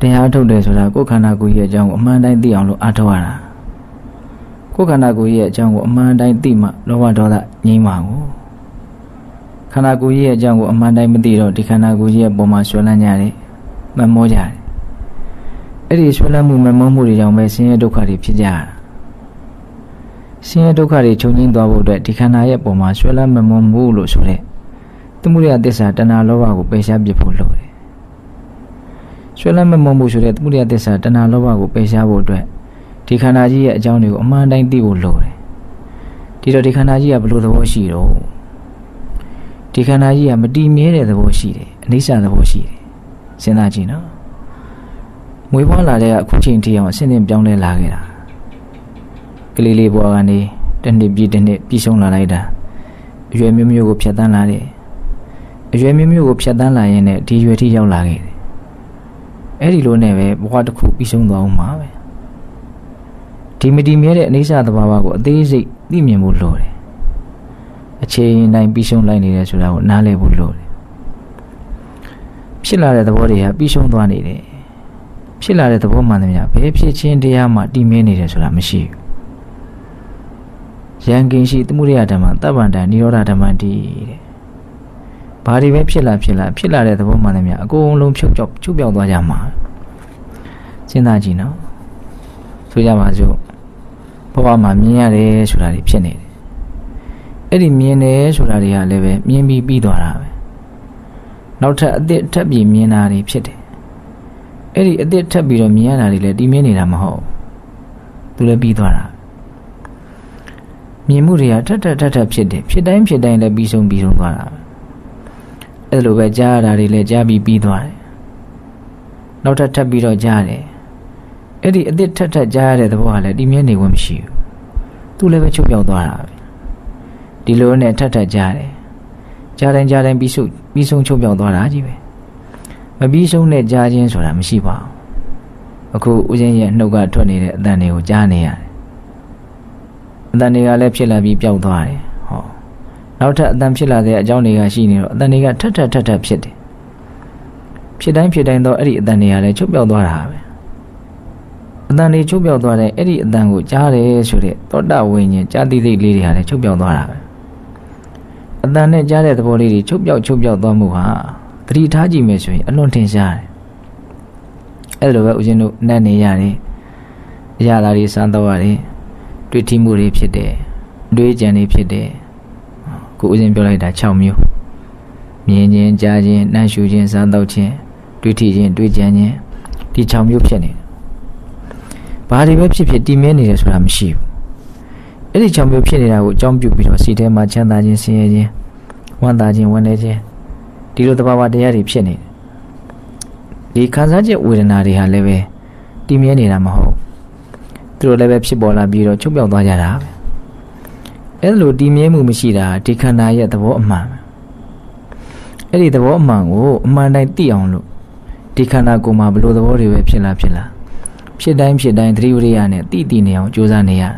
တရားထုတ်တယ်ဆိုတာကိုယ်ခန္ဓာကိုယ်ရဲ့အကြောင်းကိုအမှန်တိုင်းသိအောင်လို့အားထုတ်ရတာကိုယ်ခန္ဓာကိုယ်ရဲ့အကြောင်းကိုအမှန်တိုင်းသိမှလောဘဒေါသငြိမ်းပါကိုခန္ဓာကိုယ်ရဲ့အကြောင်းကိုအမှန်တိုင်းမသိတော့ဒီခန္ဓာကိုယ်ရဲ့ပုံမှာဆွဲလန်းကြတယ်မမောကြတယ်အဲ့ဒီဆွဲလန်းမှုမမောမှုတွေကြောင့်ပဲဆင်းရဲဒုက္ခတွေဖြစ်ကြရတာဆင်းရဲဒုက္ခတွေချုပ်ငြိမ်းသွားဖို့အတွက်ဒီခန္ဓာရဲ့ပုံမှာဆွဲလန်းမမောမှုလို့ဆိုတဲ့သမှုရိယသစ္စာတဏှာလောဘကိုပယ်ရှားပြဖို့လိုတယ် ဆွဲလန်းမမောမှုဆိုတဲ့သမှုရိယသစ္စာတဏှာလောဘကိုပယ်ရှားဖို့အတွက်ဒီခန္ဓာကြီးရဲ့အကြောင်းတွေကိုအမှန်တိုင်းသိဖို့လိုတယ်ဒီတော့ဒီခန္ဓာကြီးကဘယ်လိုသဘောရှိတော့ဒီခန္ဓာကြီးကမတည်မြဲတဲ့သဘောရှိတယ်အနိစ္စသဘောရှိတယ်စဉ်းစားကြည့်နော်မွေးဖွားလာတဲ့အခုချိန်ထိအောင်အစဉ်အပြောင်းလဲလာခဲ့တာကလေးလေးဘွားကနေတစ်နှစ်ပြည့်တစ်နှစ်ပြီးဆုံးလာလိုက်တာအရွယ်မျိုးမျိုးကိုဖြတ်တန်းလာတယ်အရွယ်မျိုးမျိုးကိုဖြတ်တန်းလာရင်လည်းဒီရွယ်ထိရောက်လာခဲ့တယ် အဲ့ဒီလိုနဲ့ပဲဘဝတစ်ခုပြီးဆုံးသွားအောင်မှာပဲဒီမတည်မြဲတဲ့အနိစ္စသဘာဝကိုအသေးစိတ်သိမြင်ဖို့လိုတယ်အချိန်တိုင်းပြီးဆုံးလိုက်နေတယ်ဆိုတာကိုနားလည်ဖို့လိုတယ်ဖြစ်လာတဲ့သဘောတွေကပြီးဆုံးသွားနေတယ်ဖြစ်လာတဲ့သဘောမှန်တယ်များဘယ်ဖြစ်ချင်းတရားမှတည်မြဲနေတယ်ဆိုတာမရှိဘူးယံကိရှိသမှုရိယဓမ္မတပ္ပန္တနိရောဓဓမ္မတိတဲ့ ဘာတွေပဲဖြစ်လာဖြစ်လာဖြစ်လာတဲ့သဘောမှန်တယ်များအကုန်လုံးဖြုတ်ကြောက်ချုပ်ပြောက်သွားကြမှာစဉ်းစားကြည့်နော်ဆိုကြပါစို့ဘဝမှာမြင်ရတယ်ဆိုတာတွေဖြစ်နေတယ်အဲ့ဒီမြင်တယ်ဆိုတာတွေကလည်းပဲမြင်ပြီးပြီးသွားတာပဲနောက်ထပ်အသစ်ထပ်ပြီးမြင်တာတွေဖြစ်တယ်အဲ့ဒီအသစ်ထပ်ပြီးတော့မြင်ရတာတွေလည်းတည်မြဲနေတာမဟုတ်သူလည်းပြီးသွားတာမြင်မှုတွေကထပ်ထပ်ထပ်ထပ်ဖြစ်တယ်ဖြစ်တိုင်းဖြစ်တိုင်းလည်းပြီးဆုံးပြီးဆုံးသွားတာ အဲ့လိုပဲကြားရတာတွေလည်းကြားပြီးပြီးသွားတယ်နောက်ထပ်ထပ်ပြီးတော့ကြားတယ်အဲ့ဒီအသစ်ထက်ထက်ကြားရတဲ့သဘောကလည်းတည်မြဲနေဝင်မရှိဘူးသူလည်းပဲချုပ်ပြောက်သွားတာပဲဒီလိုနဲ့ထက်ထက်ကြားတယ်ကြားတိုင်းကြားတိုင်းပြီးဆုံးပြီးဆုံးချုပ်ပြောက်သွားတာကြီးပဲမပြီးဆုံးနဲ့ကြားခြင်းဆိုတာမရှိပါဘူးအခုဦးဇင်းရဲ့နှုတ်ကထွက်နေတဲ့အတန်တွေကိုကြားနေရတယ်အတန်တွေကလည်းဖြစ်လာပြီးပျောက်သွားတယ်ဟော နောက်ထပ်အတန်ဖြစ်လာတဲ့အကြောင်းတွေကရှိနေတော့အတန်တွေကထက်ထက်ထက်ထက်ဖြစ်တယ်ဖြစ်တိုင်းဖြစ်တိုင်းတော့အဲ့ဒီအတန်တွေကလည်းချုပ်ပြောက်သွားတာပဲအတန်တွေချုပ်ပြောက်သွားတဲ့အဲ့ဒီအတန်ကိုကြားတယ်ဆိုတဲ့သောတာဝိညာဉ်ကြားသိသိလေးတွေဟာလည်းချုပ်ပြောက်သွားတာပဲအတန်နဲ့ကြားတဲ့သဘောလေးတွေချုပ်ပြောက်ချုပ်ပြောက်သွားမှုဟာသတိထားကြည့်မယ်ဆိုရင်အလွန်ထင်ရှားတယ်အဲ့လိုပဲဦးဇင်းတို့နတ်နေရတယ်အရာလာတွေစမ်းတော့ရတယ်တွေ့ထိမှုတွေဖြစ်တယ်တွေးကြံတွေဖြစ်တယ် ကိုဦးဇင်းပြောလိုက်တာ6မျိုးမြင်ခြင်းကြားခြင်းနှမ်းရှူခြင်းစမ်းတော့ခြင်းတွေးထိခြင်းတွေးကြံခြင်းဒီ6မျိုးဖြစ်နေတယ်ဘာတွေပဲဖြစ်ဖြစ်တည်မြဲနေတယ်ဆိုတာမရှိဘူးအဲ့ဒီ6မျိုးဖြစ်နေတာကိုအကြောင်းပြုပြီးတော့စိတ်ထဲမှာချမ်းသာခြင်းဆင်းရဲခြင်းဝမ်းသာခြင်းဝမ်းနည်းခြင်းဒီလိုသဘာဝတရားတွေဖြစ်နေတယ်ဒီခံစားချက်ဝေဒနာတွေဟာလည်းပဲတည်မြဲနေတာမဟုတ်သူတို့လည်းပဲဖြစ်ပေါ်လာပြီးတော့ချုပ်ပြောက်သွားကြတာပဲ အဲ့လိုတည်မြဲမှုမရှိတာဒီခန္ဓာရဲ့သဘောအမှန်အဲ့ဒီသဘောအမှန်ကိုအမှန်တိုင်းသိအောင်လို့ဒီခန္ဓာကိုယ်မှာဘယ်လိုသဘောတွေပဲဖြစ်လာဖြစ်လာဖြစ်တိုင်းဖြစ်တိုင်းသတိဝရိယနဲ့တိတိနေအောင်ကြိုးစားနေရတာ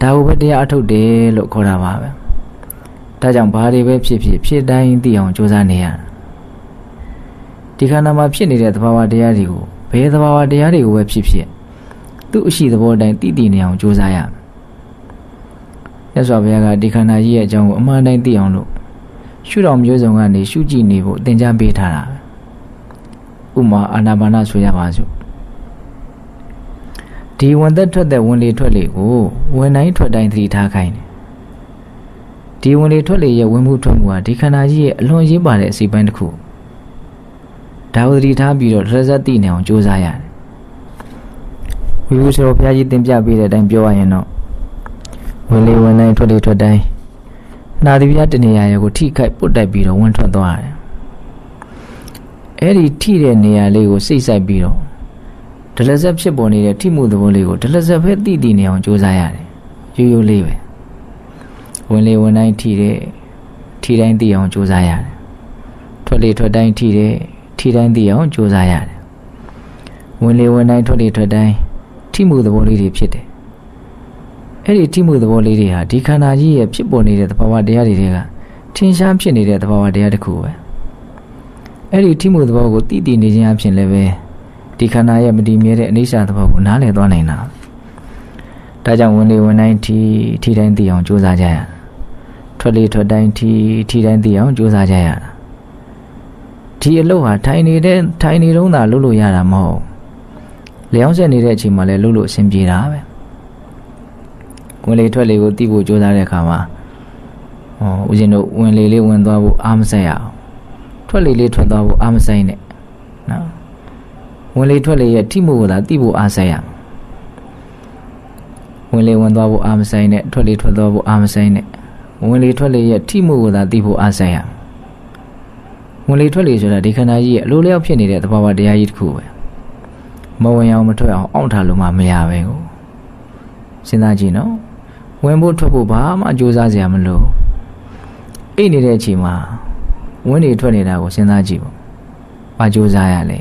ဒါကိုပဲတရားအထုတ်တယ်လို့ခေါ်တာပါပဲဒါကြောင့်ဘာတွေပဲဖြစ်ဖြစ်ဖြစ်တိုင်းသိအောင်ကြိုးစားနေရဒီခန္ဓာမှာဖြစ်နေတဲ့သဘာဝတရားတွေကိုဘယ်သဘာဝတရားတွေကိုပဲဖြစ်ဖြစ်သူ့အရှိသဘောတိုင်းသိသိနေအောင်ကြိုးစားရမြ တ်စွာဘုရားကဒီခန္ဓာကြီးရဲ့အကြောင်းကိုအမှန်တိုင်းသိအောင်လို့ရှုတော်မျိုးစုံကနေရှုကြည့်နေဖို့သင်ကြားပေးထားတာဥမာအာနာပါနဆိုရပါစို့ဒီဝင်သက်ထွက်တဲ့ဝင်လေထွက်လေကိုဝင်တိုင်းထွက်တိုင်းသတိထားခိုင်းတယ်ဒီဝင်လေထွက်လေရဲ့ဝင်မှုထွက်မှုဟာဒီခန္ဓာကြီးရဲ့အလွန်ရေးပါတဲ့အစိပ်ပိုင်းတစ်ခုဒါဝသတိထားပြီးတော့ရဇတ်သိနေအောင်ကြိုးစားရတယ်ဝိဝုဆိုဘုရားကြီးသင်ပြပေးတဲ့အတိုင်းပြောရရင်တော့ ဝင်လေဝင်တိုင်းထွက်လေထွက်တိုင်းနာသီပြတနေရာရဲ့ကိုထိခိုက်ပုတ်တိုက်ပြီးတော့ဝင်ထွက်သွားတယ်အဲ့ဒီထိတဲ့နေရာလေးကိုစိတ်ဆိုင်ပြီးတော့ဒလဇက်ဖြစ်ပေါ်နေတဲ့ထိမှုသဘောလေးကိုဒလဇက်ပဲတည်တည်နေအောင်ကြိုးစားရတယ်ရိုးရိုးလေးပဲဝင်လေဝင်တိုင်းထိတဲ့ထိတိုင်းသိအောင်ကြိုးစားရတယ်ထွက်လေထွက်တိုင်းထိတဲ့ထိတိုင်းသိအောင်ကြိုးစားရတယ်ဝင်လေဝင်တိုင်းထွက်လေထွက်တိုင်းထိမှုသဘောလေးတွေဖြစ်တယ် အဲ့ဒီထိမှုသဘောလေးတွေဟာဒီခန္ဓာကြီးရဲ့ဖြစ်ပေါ်နေတဲ့သဘာဝတရားတွေကထင်ရှားဖြစ်နေတဲ့သဘာဝတရားတစ်ခုပဲအဲ့ဒီထိမှုသဘောကိုတည်တည်နေခြင်းအဖြစ်လည်းပဲဒီခန္ဓာရဲ့မတည်မြဲတဲ့အနိစ္စသဘောကိုနားလည်သွားနိုင်တာဒါကြောင့်ဝင်လေဝင်တိုင်းထီထီတိုင်းသိအောင်ကြိုးစားကြရထွက်လေထွက်တိုင်းထီထီတိုင်းသိအောင်ကြိုးစားကြရတာဒီအလုပ်ဟာထိုင်နေတဲ့ထိုင်နေတော့သာလုပ်လို့ရတာမဟုတ်လျောင်းဆက်နေတဲ့အချိန်မှာလည်းလုပ်လို့အဆင်ပြေတာပဲ ဝင်လေထွက်လေကိုသိဖို့ကြိုးစားတဲ့အခါမှာဟောဦးဇင်းတို့ဝင်လေလေးဝင်သွားဖို့အားမဆက်ရအောင်ထွက်လေလေးထွက်သွားဖို့အားမဆိုင်နဲ့နော်ဝင်လေထွက်လေရဲ့ထိမှုကိုသာသိဖို့အားဆိုင်ရဝင်လေဝင်သွားဖို့အားမဆိုင်နဲ့ထွက်လေထွက်သွားဖို့အားမဆိုင်နဲ့ဝင်လေထွက်လေရဲ့ထိမှုကိုသာသိဖို့အားဆိုင်ရဝင်လေထွက်လေဆိုတာဒီခန္ဓာကြီးရဲ့အလိုလျောက်ဖြစ်နေတဲ့သဘာဝတရားကြီးတစ်ခုပဲမဝင်အောင်မထွက်အောင်အောင့်ထားလို့မှမရပဲကိုစဉ်းစားကြည့်နော် ဝင်ဖို့ထွက်ဖို့ဘာမှကြိုးစားစရာမလိုအိတ်နေတဲ့အချိန်မှာဝင်နေထွက်နေတာကိုစဉ်းစားကြည့်ပေါ့ဘာကြိုးစားရလဲ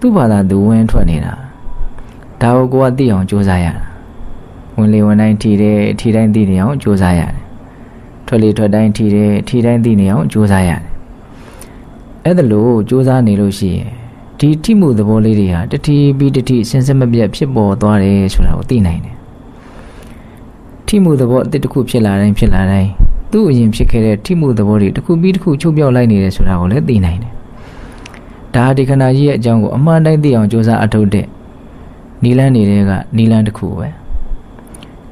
သူ့ဘာသာသူဝင်ထွက်နေတာဒါကိုကိုကသိအောင်ကြိုးစားရတာဝင်လေဝင်တိုင်းထီတယ်ထီတိုင်းသိနေအောင်ကြိုးစားရတယ်ထွက်လေထွက်တိုင်းထီတယ်ထီတိုင်းသိနေအောင်ကြိုးစားရတယ်အဲ့ဒါလို့ကြိုးစားနေလို့ရှိရင်ဒီထိမှုသဘောလေးတွေဟာတတိပြီးတတိစင်စမပြတ်ဖြစ်ပေါ်သွားတယ်ဆိုတာကိုသိနိုင်တယ် ထိမှုသဘောအတစ်တစ်ခုဖြစ်လာတိုင်းဖြစ်လာတိုင်းသူ့အရင်ဖြစ်ခဲ့တဲ့ထိမှုသဘောတွေတစ်ခုပြီးတစ်ခုချုပ်ပြောက်လိုက်နေတယ်ဆိုတာကိုလည်းသိနိုင်တယ်ဒါဒီခန္ဓာကြီးရဲ့အကြောင်းကိုအမှန်တိုင်းသိအောင်ကြိုးစားအထုတ်တဲ့နီလန်းနေတဲ့ကနီလန်းတစ်ခုပဲ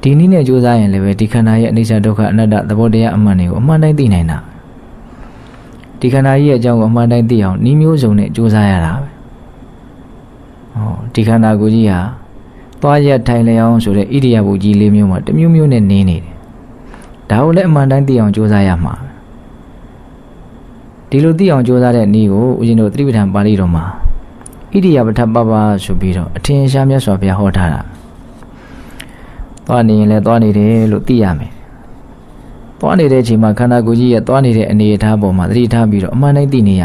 ဒီနည်းနဲ့ကြိုးစားရင်လည်းပဲဒီခန္ဓာရဲ့အနိစ္စဒုက္ခအနတ္တသဘောတရားအမှန်တွေကိုအမှန်တိုင်းသိနိုင်တာဒီခန္ဓာကြီးရဲ့အကြောင်းကိုအမှန်တိုင်းသိအောင်ဤမျိုးစုံနဲ့ကြိုးစားရတာပဲဟောဒီခန္ဓာကိုယ်ကြီးဟာ သွားရက်ထိုင်လျောင်းဆိုတဲ့ဣရိယာပုကြီးလေးမျိုးမှာတစ်မျိုးမျိုးနဲ့နေနေတယ်ဒါကိုလည်းအမှန်တိုင်းသိအောင်ကြိုးစားရမှာဒီလိုသိအောင်ကြိုးစားတဲ့နည်းကိုဦးဇင်းတို့သတိပဋ္ဌာန်ပါဠိတော်မှာဣရိယာပထပပဆိုပြီးတော့အထင်ရှားမြတ်စွာဘုရားဟောထားတာသွားနေရင်လည်းသွားနေတယ်လို့သိရမယ်သွားနေတဲ့အချိန်မှာခန္ဓာကိုယ်ကြီးရဲ့သွားနေတဲ့အနေအထားပေါ်မှာသတိထားပြီးတော့အမှန်တိုင်းသိနေရ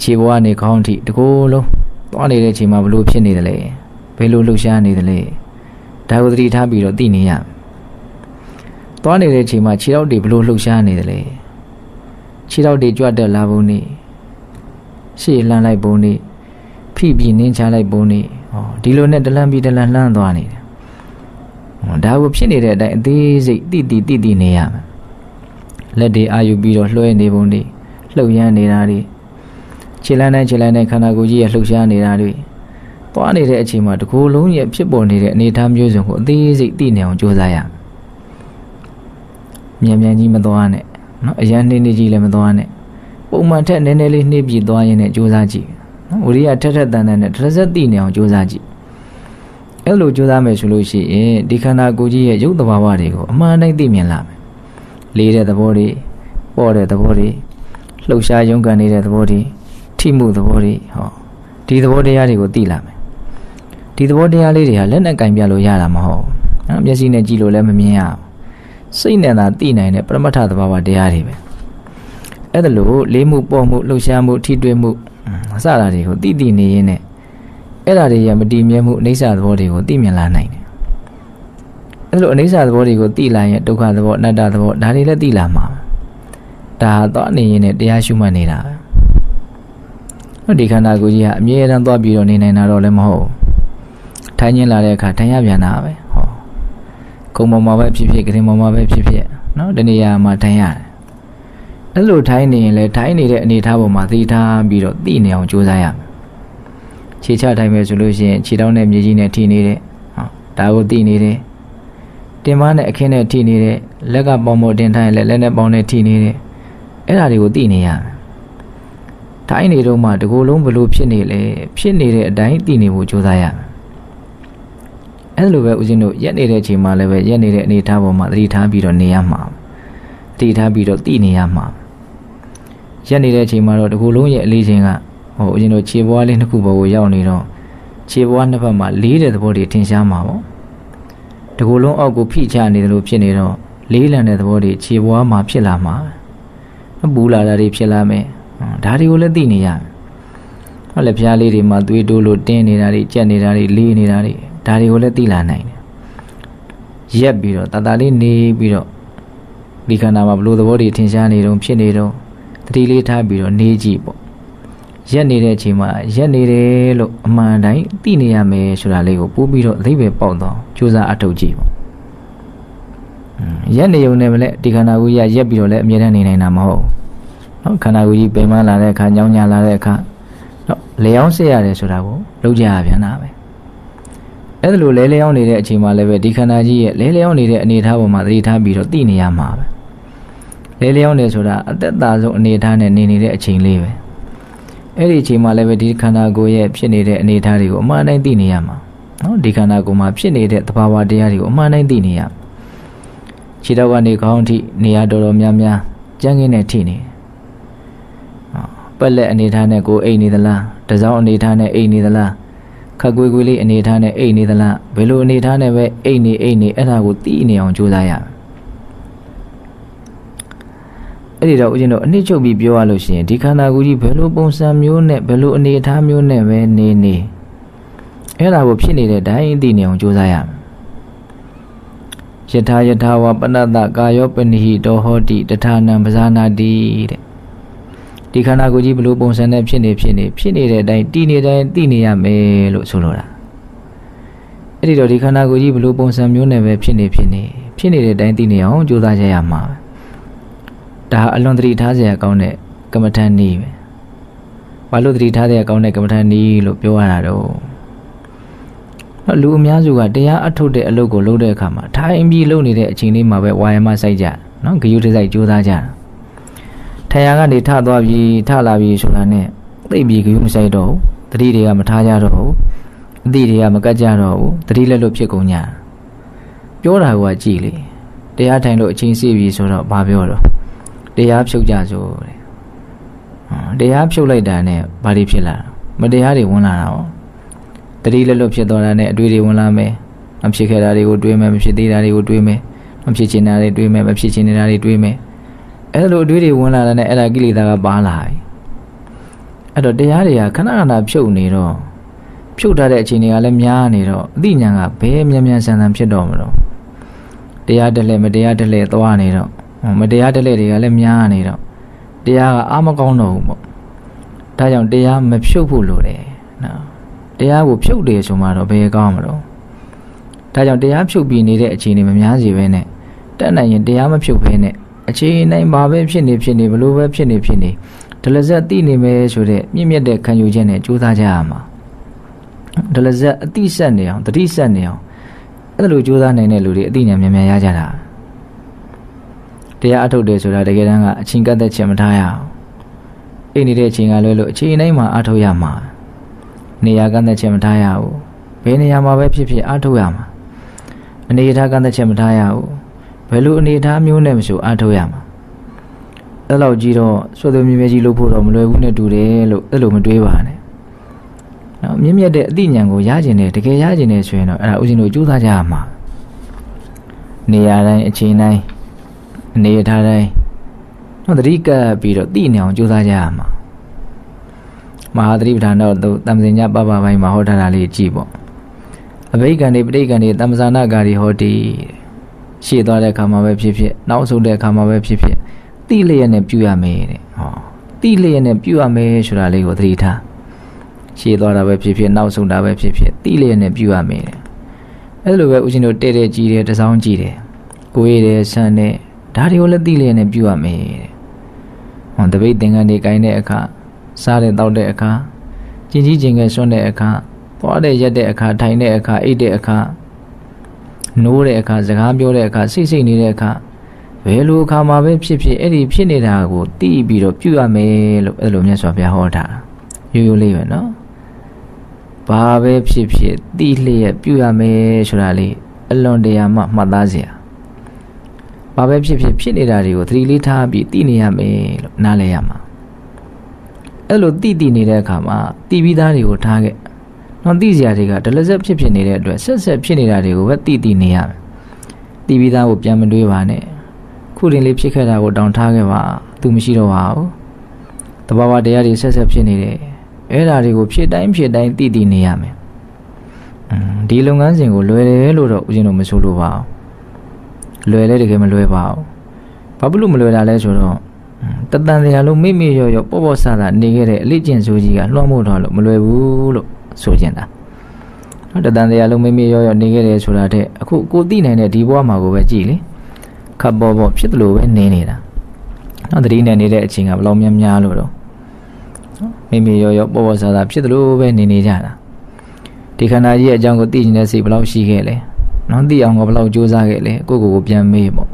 ခြေဘဝနေခေါင်းထိတကိုယ်လုံး သွားနေတဲ့အချိန်မှာဘလို့ဖြစ်နေတယ်လဲဘယ်လိုလှုပ်ရှားနေတယ်လဲဒါကိုသတိထားပြီးတော့သိနေရသွားနေတဲ့အချိန်မှာခြေထောက်တွေဘလို့လှုပ်ရှားနေတယ်လဲခြေထောက်တွေကြွတက်လာပုံနေရှေ့လှမ်းလိုက်ပုံနေဖိပြီးနင်းချလိုက်ပုံနေဟောဒီလိုနဲ့တလန်းပြီးတလန်းလှမ်းသွားနေတယ်ဟောဒါကိုဖြစ်နေတဲ့အတိုင်းအသေးစိတ်တိတိတိတိနေရမယ်လက်တွေအာယူပြီးတော့လွှဲနေပုံနေလှုပ်ရမ်းနေတာတွေ ခြေလန်းနဲ့ခြေလန်းနဲ့ခန္ဓာကိုယ်ကြီးရဲ့လှုပ်ရှားနေတာတွေသွားနေတဲ့အချိန်မှာတကူလုံးရဲ့ဖြစ်ပေါ်နေတဲ့အနေအထားမျိုးစုံကိုအသေးစိတ်သိနေအောင်ကြိုးစားရမြန်မြန်ကြီးမသွားနဲ့နော်အရန်နှင်းနေကြီးလည်းမသွားနဲ့ပုံမှန်ထက်နည်းနည်းလေးနှိပ်ပြီးသွားရင်လည်းကြိုးစားကြည့်နော်ဝိရိယထက်ထက်တန်တန်နဲ့တစ်စက်သိနေအောင်ကြိုးစားကြည့်အဲ့လိုကြိုးစားမယ်ဆိုလို့ရှိရင်ဒီခန္ဓာကိုယ်ကြီးရဲ့ရုပ်သဘာဝတွေကိုအမှန်တိုင်းသိမြင်လာမယ်လေးတဲ့သဘောတွေပေါ့တဲ့သဘောတွေလှုပ်ရှားရုန်းကန်နေတဲ့သဘောတွေ ထိမှုသဘောတွေဟောဒီသဘောတရားတွေကိုသိလာမယ်ဒီသဘောတရားလေးတွေဟာလက်နဲ့ကင်ပြလို့ရတာမဟုတ်နော်မျက်စိနဲ့ကြည့်လို့လည်းမမြင်ရစိတ်နဲ့သာသိနိုင်တဲ့ပရမတ္ထသဘာဝတရားတွေပဲအဲ့ဒါလို့လေးမှုပေါ့မှုလှုပ်ရှားမှုထိတွေ့မှုအစတာတွေကိုသိသိနေရင်းနဲ့အဲ့ဒါတွေရဲ့မတည်မြဲမှုအိဋ္ဌသဘောတွေကိုသိမြင်လာနိုင်တယ်အဲ့လိုအိဋ္ဌသဘောတွေကိုသိလာရင်ဒုက္ခသဘောအနတ္တသဘောဒါတွေလည်းသိလာမှာဒါတော့နေရင်လည်းတရားရှုမှတ်နေတာပဲ ဟောဒီခန္ဓာကိုယ်ကြီးဟာအမြဲတမ်းသွားပြီးတော့နေနိုင်တာတော့လည်းမဟုတ်ထိုင်ခြင်းလာတဲ့အခါထိုင်ရပြန်တာပဲဟောကုံပေါ်မှာပဲဖြစ်ဖြစ်ကရင်ပေါ်မှာပဲဖြစ်ဖြစ်နော်တနေရာမှာထိုင်ရတယ်အဲ့လိုထိုင်နေရင်လည်းထိုင်နေတဲ့အနေအထားပေါ်မှာသိထားပြီးတော့သိနေအောင်ကြိုးစားရမယ်ခြေချထိုင်မယ်ဆိုလို့ရှိရင်ခြေထောက်နဲ့မြေကြီးနဲ့ထိနေတဲ့ဟောဒါကိုသိနေတယ်တင်မနဲ့အခင်းနဲ့ထိနေတဲ့လက်ကပေါင်ပေါ်တင်ထားရင်လည်းလက်နဲ့ပေါင်နဲ့ထိနေတဲ့အဲ့ဒါတွေကိုသိနေရမယ် ထိုင်းနေတော့မှတကူလုံးဘလို့ဖြစ်နေလဲဖြစ်နေတဲ့အတိုင်းသိနေဖို့ကြိုးစားရမယ်အဲ့လိုပဲဦးဇင်းတို့ရက်နေတဲ့အချိန်မှာလည်းပဲရက်နေတဲ့အနေအထားပေါ်မှာသတိထားပြီးတော့နေရမှာသတိထားပြီးတော့သိနေရမှာရက်နေတဲ့အချိန်မှာတော့တကူလုံးရဲ့အလေးချိန်ကဟိုဦးဇင်းတို့ခြေပွားလေးနှစ်ခုပေါ်ကိုရောက်နေတော့ခြေပွားနှစ်ဖက်မှာလေးတဲ့သဘောတွေထင်ရှားမှာပေါ့တကူလုံးအောက်ကိုဖိချနေတယ်လို့ဖြစ်နေတော့လေးလံတဲ့သဘောတွေခြေပွားမှာဖြစ်လာမှာပူလာတာတွေဖြစ်လာမယ် ဒါတွေကိုလည်းသိနေရဟုတ်လေဖျားလေးတွေမှာသွေးတိုးလို့တင်းနေတာတွေကြက်နေတာတွေလေးနေတာတွေဒါတွေကိုလည်းသိလာနိုင်တယ်ရက်ပြီးတော့တတလေးနေပြီးတော့ဒီခန္ဓာမှာဘလို့သဘောတွေထင်ရှားနေတော့ဖြစ်နေတော့တတိလေးထားပြီးတော့နေကြည့်ပေါ့ရက်နေတဲ့အချိန်မှာရက်နေတယ်လို့အမှန်တိုင်းသိနေရမယ်ဆိုတာလေးကိုပို့ပြီးတော့အသိပဲပေါက်တော့စူးစမ်းအထောက်ကြည့်ပေါ့ရက်နေုံနဲ့မလဲဒီခန္ဓာကိုယ်ကြီးရက်ပြီးတော့လည်းအမြဲတမ်းနေနိုင်တာမဟုတ် နော်ခန္ဓာကိုယ်ကြီးပင်မလာတဲ့အခါညောင်းညာလာတဲ့အခါနော်လေအောင်ဆက်ရတယ်ဆိုတာကိုလုံးကြရပြန်တာပဲအဲ့ဒါလိုလဲလဲအောင်နေတဲ့အချိန်မှာလည်းပဲဒီခန္ဓာကြီးရဲ့လဲလဲအောင်နေတဲ့အနေအထားပေါ်မှာသတိထားပြီးတော့သိနေရမှာပဲလဲလဲအောင်နေဆိုတာအသက်သာဆုံးအနေအထားနဲ့နေနေတဲ့အချိန်လေးပဲအဲ့ဒီအချိန်မှာလည်းပဲဒီခန္ဓာကိုယ်ရဲ့ဖြစ်နေတဲ့အနေအထားတွေကိုအမှန်တိုင်းသိနေရမှာနော်ဒီခန္ဓာကိုယ်မှာဖြစ်နေတဲ့သဘာဝတရားတွေကိုအမှန်တိုင်းသိနေရမှာခြေတော့ကနေခေါင်းထိနေရာတော်တော်များများကြမ်းကင်းနဲ့ထိနေ ပက်လက်အနေထားနဲ့ကိုအိတ်နေသလားတစောင်းအနေထားနဲ့အိတ်နေသလားခက်ကွေးကွေးလေးအနေထားနဲ့အိတ်နေသလားဘယ်လိုအနေထားနဲ့ပဲအိတ်နေအိတ်နေအဲ့ဒါကိုသိနေအောင်ကြိုးစားရမယ်အဲ့ဒီတော့ဦးဇင်းတို့အနှစ်ချုပ်ပြီးပြောရလို့ရှိရင်ဒီခန္ဓာကိုယ်ကြီးဘယ်လိုပုံစံမျိုးနဲ့ဘယ်လိုအနေအထားမျိုးနဲ့ပဲနေနေအဲ့ဒါကိုဖြစ်နေတဲ့ဒိုင်းသိနေအောင်ကြိုးစားရမယ်ယထာယထာဝပနတကာယောပနိဟိတောဟောတိတထာနံပဇာနာတိတဲ့ ဒီခန္ဓာကိုယ်ကြီးဘလို့ပုံစံနဲ့ဖြစ်နေဖြစ်နေဖြစ်နေတဲ့အတိုင်းတည်နေတိုင်းတည်နေရမယ်လို့ဆိုလိုတာအဲ့ဒီတော့ဒီခန္ဓာကိုယ်ကြီးဘလို့ပုံစံမျိုးနဲ့ပဲဖြစ်နေဖြစ်နေဖြစ်နေတဲ့အတိုင်းတည်နေအောင်ကြိုးစားကြရမှာပဲဒါအလွန်သတိထားစရာကောင်းတဲ့ကမ္မထန်နည်းပဲဘာလို့သတိထားစရာကောင်းတဲ့ကမ္မထန်နည်းလို့ပြောရတာတော့လူအများစုကတရားအထုတ်တဲ့အလုပ်ကိုလုပ်တဲ့အခါမှာထိုင်ပြီးလုပ်နေတဲ့အချိန်လေးမှာပဲဝါယမစိုက်ကြနော်ဂယုတစိုက်ကြိုးစားကြတာ ထိုင်ရကနေထသွားပြီးထလာပြီးဆိုတာနဲ့သိပြီးဂယုမစိုက်တော့ဘူးတတိတွေကမထားကြတော့ဘူးအသည့်တွေကမကတ်ကြတော့ဘူးတတိလက်လို့ဖြစ်ကုန်ကြပြောတာကကြည်လေတရားထိုင်လို့အချိန်စီးပြီဆိုတော့ဘာပြောတော့တရားဖြုတ်ကြဆိုတဲ့တရားဖြုတ်လိုက်တာနဲ့ဘာတွေဖြစ်လာမတရားတွေဝင်လာတာဟောတတိလက်လွတ်ဖြစ်သွားတာနဲ့အတွေ့တွေဝင်လာမယ်မဖြစ်ခဲ့တာတွေကိုတွေးမယ်မဖြစ်သေးတာတွေကိုတွေးမယ်မဖြစ်ချင်တာတွေတွေးမယ်မဖြစ်ချင်နေတာတွေတွေးမယ် အဲ့လိုအတွေ့တွေဝင်လာတဲ့နဲ့အဲ့ဒါကိလေသာကပါလာပြီအဲ့တော့တရားတွေကခဏခဏဖြုတ်နေတော့ဖြုတ်ထားတဲ့အချိန်တွေကလည်းများနေတော့အသိဉာဏ်ကဘယ်မြန်မြန်ဆန်ဆန်ဖြစ်တော့မလို့တရားတလဲမတရားတလဲသွားနေတော့မတရားတလဲတွေကလည်းများနေတော့တရားကအာမကောင်းတော့ဘူးပေါ့ဒါကြောင့်တရားမဖြုတ်ဖို့လိုတယ်နော်တရားကိုဖြုတ်တယ်ဆိုမှတော့ဘယ်ကောင်းမလို့ဒါကြောင့်တရားဖြုတ်ပြီးနေတဲ့အချိန်တွေမများစီပဲနဲ့တက်နိုင်ရင်တရားမဖြုတ်ဘဲနဲ့ အချိန်တိုင်းဘာပဲဖြစ်နေဖြစ်နေဘလို့ပဲဖြစ်နေဖြစ်နေဒလဇက်သိနေမယ်ဆိုတဲ့မြင့်မြတ်တဲ့ခံယူချက်နဲ့ကြိုးစားကြရမှာဒလဇက်အတိဆက်နေအောင်တတိဆက်နေအောင်အဲ့လိုကြိုးစားနိုင်တဲ့လူတွေအသိဉာဏ်မြန်မြန်ရကြတာတရားအထုတ်တယ်ဆိုတာတကယ်တမ်းကအချိန်ကတ်သက်ချက်မထားရအောင်အိတ်နေတဲ့အချိန်ကလွဲလို့အချိန်တိုင်းမှာအထုတ်ရမှာနေရာကန့်သက်ချက်မထားရဘူးဘယ်နေရာမှာပဲဖြစ်ဖြစ်အားထုတ်ရမှာအနေအထားကန့်သက်ချက်မထားရဘူး ဘယ်လိုအနေအထားမျိုးနဲ့မဆိုအားထုတ်ရမှာအဲ့လောက်ကြီးတော့ဆွေသွေးမြင်းမြကြီးလုပ်ဖို့တော့မလွယ်ဘူးနဲ့တူတယ်လို့အဲ့လိုမတွေးပါနဲ့နော်မြင့်မြတ်တဲ့အသိဉာဏ်ကိုရကျင်တယ်တကယ်ရကျင်တယ်ဆိုရင်တော့အဲ့ဒါဦးဇင်းတို့ကြိုးစားကြရမှာနေရာတိုင်းအချိန်တိုင်းအနေအထားတိုင်းတော့တတိကပ်ပြီးတော့သိနေအောင်ကြိုးစားကြရမှာမဟာသတိပဋ္ဌာန်တော့သူတမ္ပဇင်ညပပပိုင်းမှာဟောထားတာလေးကြည့်ပေါ့အဘိက္ခံတွေပဋိက္ခံတွေတမ္ပဇာနာဂါရီဟောတိ ရှေ့သွားတဲ့အခါမှာပဲဖြစ်ဖြစ်နောက်ဆုံးတဲ့အခါမှာပဲဖြစ်ဖြစ်တိလျက်နဲ့ပြုရမယ်တဲ့ဟောတိလျက်နဲ့ပြုရမယ်ဆိုတာလေးကိုသတိထားရှေ့သွားတာပဲဖြစ်ဖြစ်နောက်ဆုံးတာပဲဖြစ်ဖြစ်တိလျက်နဲ့ပြုရမယ်တဲ့အဲ့လိုပဲဦးဇင်းတို့တဲ့တဲ့ကြည်တယ်တစောင်းကြည်တယ်ကိုရည်တယ်ဆန်တယ်ဒါတွေကိုလည်းတိလျက်နဲ့ပြုရမယ်တဲ့ဟောတပိတ်သင်္ကန်းတွေကိုင်းတဲ့အခါစားတဲ့တောက်တဲ့အခါကျင်ကြီးကျင်ငယ်ဆွန့်တဲ့အခါသွားတဲ့ရက်တဲ့အခါထိုင်တဲ့အခါအိတ်တဲ့အခါ နိုးတဲ့အခါစကားပြောတဲ့အခါစိတ်စိတ်နေတဲ့အခါဘယ်လိုအခါမှာပဲဖြစ်ဖြစ်အဲ့ဒီဖြစ်နေတာကိုသိပြီးတော့ပြုရမယ်လို့အဲ့လိုမြတ်စွာဘုရားဟောတာရိုးရိုးလေးပဲနော်ဘာပဲဖြစ်ဖြစ်သိလျက်ပြုရမယ်ဆိုတာလေးအလွန်တရာမှမှတ်သားစရာဘာပဲဖြစ်ဖြစ်ဖြစ်နေတာတွေကိုသတိလေးထားပြီးသိနေရမယ်လို့နားလည်ရမှာအဲ့လိုတိတိနေတဲ့အခါမှာတိပြီးသားတွေကိုထားခဲ့ နော်တိစရာတွေကဒလဆက်ဖြစ်ဖြစ်နေတဲ့အတွက်ဆက်ဆက်ဖြစ်နေတာတွေကိုပဲတိတိနေရမယ်တိပြီးသားကိုပြန်မတွေးပါနဲ့ခုတင်လေးဖြစ်ခဲ့တာကိုတောင်းထားခဲ့ပါသူမရှိတော့ပါဘူးတဘာဝတရားတွေဆက်ဆက်ဖြစ်နေတယ်အဲ့ဓာတွေကိုဖြစ်တိုင်းဖြစ်တိုင်းတိတိနေရမယ်ဒီလုပ်ငန်းစဉ်ကိုလွယ်တယ်လို့တော့ဦးဇင်းတို့မဆိုလိုပါဘူးလွယ်လဲတကယ်မလွယ်ပါဘူးဘာဖြစ်လို့မလွယ်တာလဲဆိုတော့တတန်တရားလုံးမိမိရောရောပေါ့ပေါ့ဆဆနေခဲ့တဲ့အလေးကျင့်ဆိုကြီးကလွှမ်းမိုးတော့လို့မလွယ်ဘူးလို့ ဆိုကျင်တာနော်တတန်တရားလုံးမိမိရောရောနေခဲ့တယ်ဆိုတာတဲ့အခုကိုသိနိုင်တဲ့ဒီဘဝမှာကိုပဲကြည်လေခပ်ပေါ်ပေါ်ဖြစ်တယ်လို့ပဲနေနေတာနော်တတိနဲ့နေတဲ့အချိန်ကဘယ်လောက်များများလို့တော့မိမိရောရောပေါ့ပေါ့ဆဆဖြစ်တယ်လို့ပဲနေနေကြတာဒီခန္ဓာကြီးရဲ့အကြောင်းကိုသိကျင်တဲ့စိတ်ဘယ်လောက်ရှိခဲ့လဲနော်သိအောင်ကဘယ်လောက်ကြိုးစားခဲ့လဲကိုယ့်ကိုယ်ကိုပြန်မေးပေါ့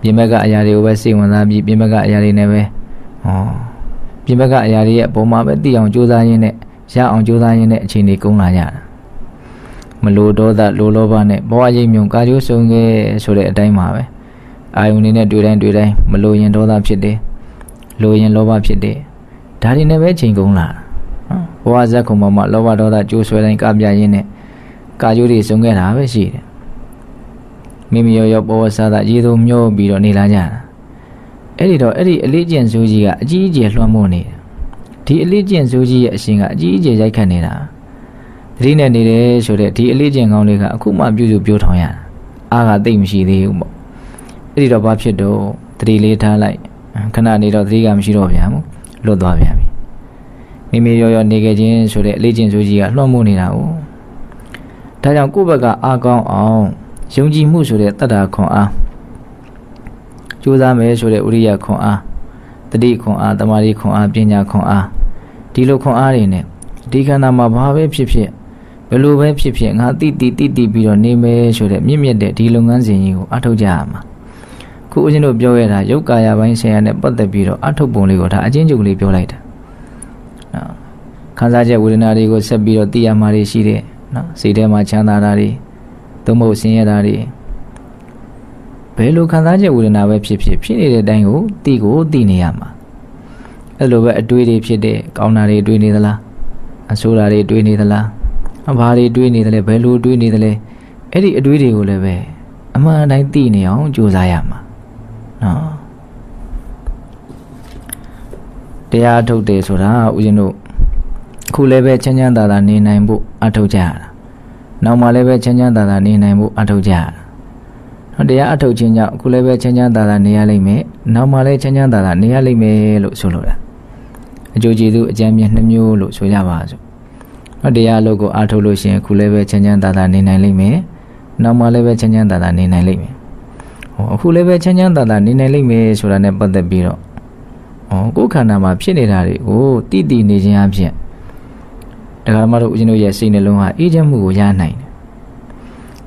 ပြင်ဘက်ကအရာတွေကိုပဲစိတ်ဝင်စားပြီးပြင်ဘက်ကအရာတွေနဲ့ပဲဟောပြင်ဘက်ကအရာတွေရဲ့အပေါ်မှာပဲသိအောင်ကြိုးစားရင်းနဲ့ ရအောင်ကြိုးစားရင်းနဲ့အချိန်တွေကုန်လာကြတာမလိုဒေါသလိုလောဘနဲ့ဘဝရိပ်မြုံကာကျိုးဆုံးခဲ့ဆိုတဲ့အတိုင်းပါပဲအာယုန်နေနဲ့တွေ့တိုင်းတွေ့တိုင်းမလိုရင်ဒေါသဖြစ်တယ်လိုရင်လောဘဖြစ်တယ်ဒါတွေနဲ့ပဲချိန်ကုန်လာနော်ဘဝဇက်ခုံပေါ်မှာလောဘဒေါသကြိုးဆွဲတိုင်းကပြရင်းနဲ့ကာကျိုးတွေဆုံးခဲ့တာပဲရှိတယ်မိမိရောရောပေါ်ဝဆသာရေသူမျောပြီးတော့နေလာကြတာအဲ့ဒီတော့အဲ့ဒီအလေးကျင့်စိုးကြီးကအကြီးအကျယ်လွှမ်းမိုးနေတယ် ဒီအလေးကျင့်စိုးကြီးရဲ့အရှင်ကအကြီးအကျယ်ရိုက်ခတ်နေတာသတိနဲ့နေတယ်ဆိုတဲ့ဒီအလေးကျင့်ကောင်းလေးကအခုမှပြုစုပြောထောင်ရတာအားကသိမ့်မရှိသေးဘူးပေါ့အဲ့ဒီတော့ဘာဖြစ်တော့သတိလေးထားလိုက်ခဏနေတော့သတိကမရှိတော့ပြန်ဘူးလွတ်သွားပြန်ပြီမိမိရောရောနေခဲ့ခြင်းဆိုတဲ့အလေးကျင့်စိုးကြီးကလွှမ်းမိုးနေတာ哦ဒါကြောင့်ကိုယ့်ဘက်ကအားကောင်းအောင်ယုံကြည်မှုဆိုတဲ့တတ္တာခွန်အားကြိုးစားမယ်ဆိုတဲ့ဥရိယခွန်အားတတိခွန်အားတမာရီခွန်အားပညာခွန်အား ဒီလိုခွန်အားတွေနဲ့ဒီခန္ဓာမှာဘာပဲဖြစ်ဖြစ်ဘယ်လိုပဲဖြစ်ဖြစ်ငါတိတိတိတိပြီးတော့နေမယ်ဆိုတဲ့မြင့်မြတ်တဲ့ဒီလုပ်ငန်းစဉ်ကြီးကိုအထောက်ကြရမှာခုဦးဇင်းတို့ပြောရတာယုတ်ကာယပိုင်းဆရာနဲ့ပတ်သက်ပြီးတော့အထောက်ပုံလေးကိုဒါအချင်းချုပ်လေးပြောလိုက်တာနော်ခံစားချက်ဝေဒနာတွေကိုဆက်ပြီးတော့သိရမှာတွေရှိတယ်နော်စိတ်ထဲမှာချမ်းသာတာတွေသို့မဟုတ်ဆင်းရဲတာတွေဘယ်လိုခံစားချက်ဝေဒနာပဲဖြစ်ဖြစ်ဖြစ်နေတဲ့အတိုင်းကိုသိကိုသိနေရမှာ အဲ့လိုပဲအတွေးတွေဖြစ်တဲ့ကောင်းတာတွေတွေးနေသလားအဆိုးတာတွေတွေးနေသလားအဘာတွေတွေးနေသလဲဘယ်လိုတွေးနေသလဲအဲ့ဒီအတွေးတွေကိုလည်းပဲအမှန်တိုင်းသိနေအောင်ကြိုးစားရမှာနော်တရားထုတ်တယ်ဆိုတာဦးဇင်းတို့အခုလည်းပဲချမ်းချမ်းသာသာနေနိုင်ဖို့အထောက်ကြရတာနောက်မှလည်းပဲချမ်းချမ်းသာသာနေနိုင်ဖို့အထောက်ကြရတာနော်တရားအထုတ်ခြင်းကြောင့်အခုလည်းပဲချမ်းချမ်းသာသာနေရလိမ့်မယ်နောက်မှလည်းချမ်းချမ်းသာသာနေရလိမ့်မယ်လို့ဆိုလိုတာ အကျိုးကျေးဇူးအကျမ်းမြတ်နှမျိုးလို့ဆိုကြပါစို့နော်တရားအလုပ်ကိုအထုတ်လို့ရှိရင်အခုလည်းပဲချမ်းချမ်းသာသာနေနိုင်လိမ့်မယ်နောက်မှလည်းပဲချမ်းချမ်းသာသာနေနိုင်လိမ့်မယ်ဟောအခုလည်းပဲချမ်းချမ်းသာသာနေနိုင်လိမ့်မယ်ဆိုတာနဲ့ပတ်သက်ပြီးတော့ဟောကိုယ်ခန္ဓာမှာဖြစ်နေတာတွေကိုတိတိနေခြင်းအဖြစ်တရားဓမ္မတို့ဦးဇင်းတို့ရဲ့စိတ်နှလုံးဟာအေးချမ်းမှုကိုရနိုင်တယ်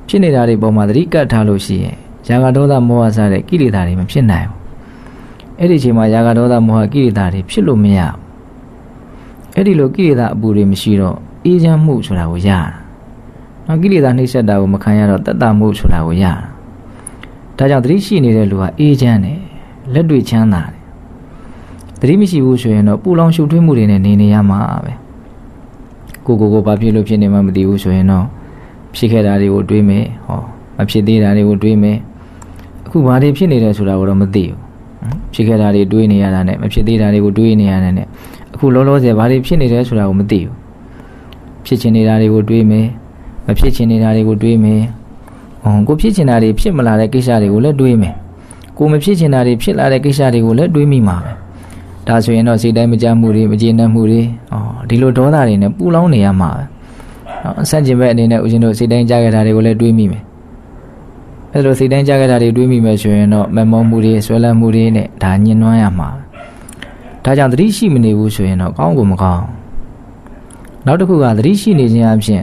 ဖြစ်နေတာတွေပေါ်မှာသတိကပ်ထားလို့ရှိရင်ຢာကဒေါသမောဟစတဲ့ကိလေသာတွေမဖြစ်နိုင်ဘူးအဲ့ဒီအချိန်မှာຢာကဒေါသမောဟကိလေသာတွေဖြစ်လို့မရဘူး အဲ့ဒီလိုကိလေသာအပူတွေမရှိတော့အေးချမ်းမှုဆိုတာကိုရတာနောက်ကိလေသာနှိမ့်ဆက်တာကိုမခံရတော့တတ်တာမှုဆိုတာကိုရတာဒါကြောင့်သတိရှိနေတဲ့လူဟာအေးချမ်းတယ်လက်တွေ့ချမ်းသာတယ်သတိမရှိဘူးဆိုရင်တော့ပူလောင်ရှုပ်ထွေးမှုတွေနဲ့နေနေရမှာပဲကိုကိုကိုဘာဖြစ်လို့ဖြစ်နေမှမသိဘူးဆိုရင်တော့ဖြစ်ခဲ့တာတွေကိုတွေးမယ်ဟောမဖြစ်သေးတာတွေကိုတွေးမယ်အခုဘာတွေဖြစ်နေတယ်ဆိုတာကိုတော့မသိဘူးဖြစ်ခဲ့တာတွေတွေးနေရတာနဲ့မဖြစ်သေးတာတွေကိုတွေးနေရတာနဲ့ အခုလောလောဆယ်ဘာတွေဖြစ်နေတယ်ဆိုတာကိုမသိဘူးဖြစ်ချင်နေတာတွေကိုတွေးမယ်မဖြစ်ချင်နေတာတွေကိုတွေးမယ်ဟောကိုဖြစ်ချင်တာတွေဖြစ်မလာတဲ့ကိစ္စတွေကိုလည်းတွေးမယ်ကိုမဖြစ်ချင်တာတွေဖြစ်လာတဲ့ကိစ္စတွေကိုလည်းတွေးမိမှာပဲဒါဆိုရင်တော့စိတ်တိုင်းမကြမှုတွေမကျေနပ်မှုတွေဟောဒီလိုဒေါသတွေနဲ့ပူလောင်နေရမှာပဲနော်ဆန့်ကျင်ဘက်အနေနဲ့ဦးဇင်းတို့စိတ်တိုင်းကြားခဲ့တာတွေကိုလည်းတွေးမိမယ်အဲလိုစိတ်တိုင်းကြားခဲ့တာတွေတွေးမိမယ်ဆိုရင်တော့မမောမှုတွေဆွဲလန်းမှုတွေနဲ့ဒါညှဉ်းနှွမ်းရမှာ ဒါကြောင့်သတိရှိမနေဘူးဆိုရင်တော့ကောင်းကိုမကောင်းနောက်တစ်ခုကသတိရှိနေခြင်းအပြင်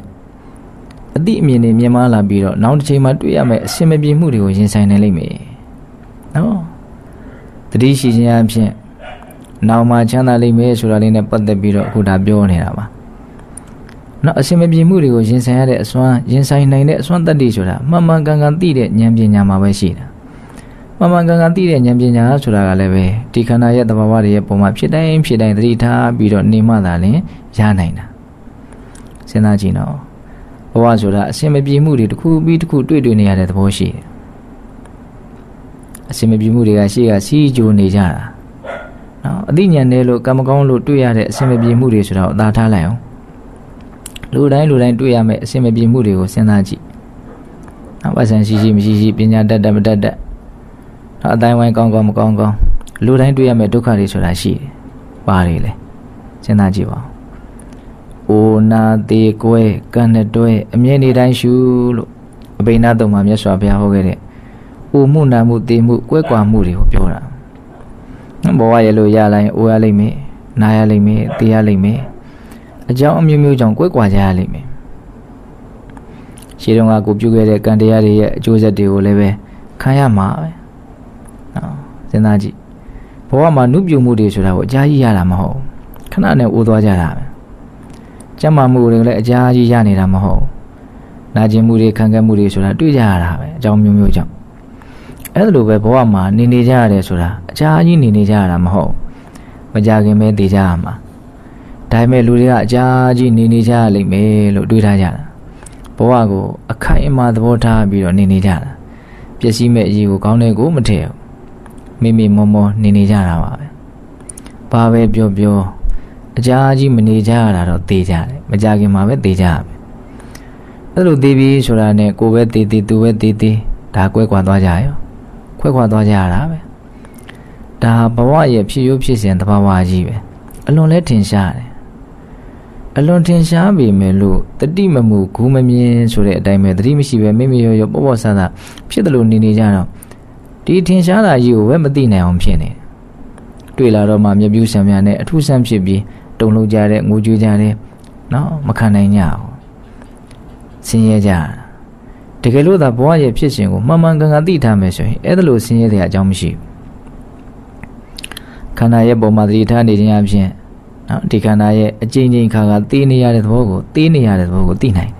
အတိအမြင်တွေမြင်မလာပြီးတော့နောက်တစ်ချိန်မှာတွေ့ရမယ့်အစင်မပြေမှုတွေကိုရင်ဆိုင်နိုင်လိမ့်မယ်နော်သတိရှိခြင်းအပြင်နောက်မှချမ်းသာလိမ့်မယ်ဆိုတာလေးနဲ့ပတ်သက်ပြီးတော့အခုဒါပြောနေတာပါနော်အစင်မပြေမှုတွေကိုရင်ဆိုင်ရတဲ့အစွမ်းရင်ဆိုင်နိုင်တဲ့အစွမ်းတတ္တိဆိုတာမှန်မှန်ကန်ကန်သိတဲ့ဉာဏ်ပညာမှာပဲရှိတာ မှန်မှန်ကန်ကန်သိတဲ့ဉာဏ်ပညာဆိုတာကလည်းပဲဒီခန္ဓာရဲ့သဘာဝတွေရဲ့ပုံမှာဖြစ်တိုင်းဖြစ်တိုင်းသတိထားပြီးတော့နေမှသာလင်ရနိုင်တာစဉ်းစားကြည့်နော်ဘဝဆိုတာအစင်မပြေမှုတွေတစ်ခုပြီးတစ်ခုတွေ့တွေ့နေရတဲ့သဘောရှိတယ်အစင်မပြေမှုတွေကရှေ့ကစီးကြိုနေကြတာနော်အသိဉာဏ်နဲ့လို့ကံမကောင်းလို့တွေ့ရတဲ့အစင်မပြေမှုတွေဆိုတော့အသာထားလိုက်အောင်လူတိုင်းလူတိုင်းတွေ့ရမယ့်အစင်မပြေမှုတွေကိုစဉ်းစားကြည့်။နောက်ပတ်စံရှိရှိမရှိရှိပညာတတ်တတ်မတတ်တတ် နောက်အတိုင်းဝိုင်းကောင်းကောင်းမကောင်းကောင်းလူတိုင်းတွေ့ရမယ့်ဒုက္ခတွေဆိုတာရှိတယ်။ပါတယ်လေ။စဉ်းစားကြည့်ပါဦး။အိုနာသေးကွဲကံနဲ့တွဲအမြဲနေတိုင်းရှုလို့အဘိနာတုံမှာမြတ်စွာဘုရားဟောခဲ့တဲ့အိုမှုနာမှုတေမှုကွဲကွာမှုတွေကိုပြောတာ။ဘဝရဲ့လို့ရလိုက်အိုရလိမ့်မယ်။နာရလိမ့်မယ်။တေးရလိမ့်မယ်။အကြောင်းအမျိုးမျိုးကြောင့်ကွဲကွာကြရလိမ့်မယ်။ရှင်းတော့ကကိုပြုခဲ့တဲ့ကံတရားတွေရဲ့အကျိုးဆက်တွေကိုလည်းပဲခံရမှာပဲ။နော် စဉ်းစားကြည့်ဘဝမှာနုပြုမှုတွေဆိုတာကိုအကြာကြီးရတာမဟုတ်ခဏနဲ့အိုးသွားကြတာပဲကျမ်းမာမှုတွေလည်းအကြာကြီးရနေတာမဟုတ်နာကျင်မှုတွေခံခဲ့မှုတွေဆိုတာတွေ့ကြရတာပဲအကြောင်းမျိုးမျိုးကြောင့်အဲ့ဒါလိုပဲဘဝမှာနေနေကြရတယ်ဆိုတာအကြာကြီးနေနေကြရတာမဟုတ်မကြခင်ပဲတည်ကြရမှာဒါပေမဲ့လူတွေကအကြာကြီးနေနေကြရလိမ့်မယ်လို့တွေးထားကြတာဘဝကိုအခိုင်အမာသဘောထားပြီးတော့နေနေကြတာပျက်စီးမဲ့အရေးကိုကောင်းတဲ့ကိုမထည့်ဘူး မိမိမောမောနေနေကြတာပါပဲဘာပဲပြောပြောအကြာကြီးမနေကြရတာတော့သေကြတယ်မကြခင်မှာပဲသေကြရမယ်အဲ့လိုသေပြီးဆိုတာနဲ့ကိုပဲသေသေသူပဲသေသေဒါကွဲကွာသွားကြရောခွဲခွာသွားကြရတာပဲဒါဘဝရဲ့ဖြစ်ရိုးဖြစ်စဉ်သဘာဝကြီးပဲအလွန်လဲထင်ရှားတယ်အလွန်ထင်ရှားပေမဲ့လို့တတိမမှုဂူးမမြင်ဆိုတဲ့အတိုင်းပဲတတိမရှိပဲမိမိရောရောပေါ့ပေါ့ဆဆဖြစ်တယ်လို့နေနေကြတော့ ဒီထင်ရှားတာကြီးကိုပဲမသိနိုင်အောင်ဖြစ်နေတွေ့လာတော့မှမြပြူးဆံများနဲ့အထူးဆန်းဖြစ်ပြီးတုံလုံးကြတဲ့ငိုကြွေးကြတဲ့နော်မခံနိုင်ကြအောင်ဆင်းရဲကြတကယ်လို့သာဘဝရဲ့ဖြစ်စဉ်ကိုမှန်မှန်ကန်ကန်သိထားမယ်ဆိုရင်အဲ့ဒါလို့ဆင်းရဲတဲ့အကြောင်းမရှိဘူးခန္ဓာရဲ့ပုံမှာသတိထားနေခြင်းအပြင်နော်ဒီခန္ဓာရဲ့အကျဉ်းချင်းခါကသိနေရတဲ့သဘောကိုသိနေရတဲ့သဘောကိုသိနိုင်